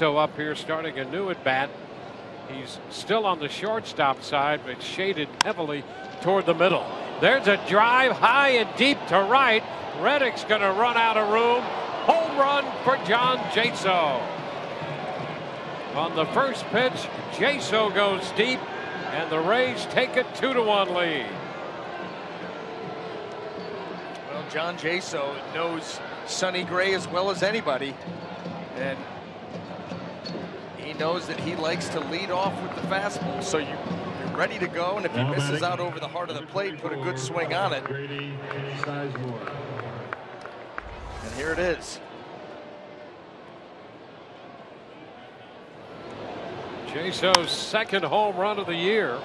So up here starting a new at bat. He's still on the shortstop side, but shaded heavily toward the middle. There's a drive high and deep to right. Reddick's going to run out of room. Home run for John Jaso. On the first pitch, Jaso goes deep, and the Rays take a two to one lead. Well, John Jaso knows Sonny Gray as well as anybody, and knows that he likes to lead off with the fastball. So you, you're ready to go, and if he misses out over the heart of the plate, put a good swing on it. And here it is. Jaso's second home run of the year.